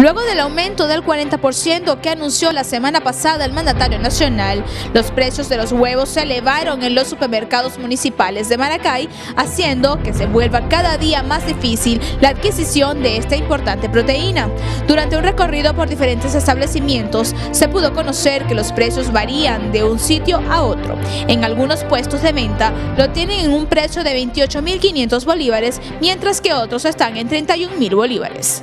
Luego del aumento del 40% que anunció la semana pasada el mandatario nacional, los precios de los huevos se elevaron en los supermercados municipales de Maracay, haciendo que se vuelva cada día más difícil la adquisición de esta importante proteína. Durante un recorrido por diferentes establecimientos, se pudo conocer que los precios varían de un sitio a otro. En algunos puestos de venta lo tienen en un precio de 28.500 bolívares, mientras que otros están en 31.000 bolívares.